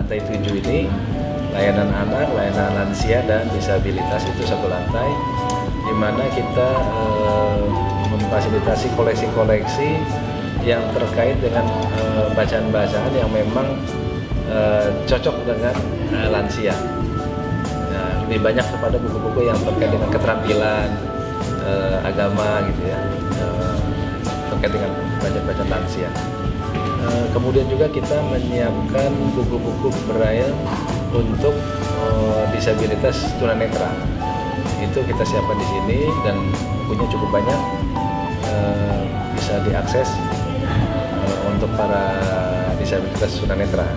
lantai 7 ini layanan anak, layanan lansia dan disabilitas itu satu lantai di mana kita eh, memfasilitasi koleksi-koleksi yang terkait dengan eh, bacaan-bacaan yang memang eh, cocok dengan eh, lansia. Nah, lebih banyak kepada buku-buku yang terkait dengan keterampilan eh, agama gitu ya, eh, terkait dengan bacaan-bacaan lansia. Eh, kemudian juga kita menyiapkan buku-buku braille untuk eh, disabilitas tunanetra. Itu kita siapkan di sini dan bukunya cukup banyak eh, bisa diakses untuk para disabilitas tunanetra.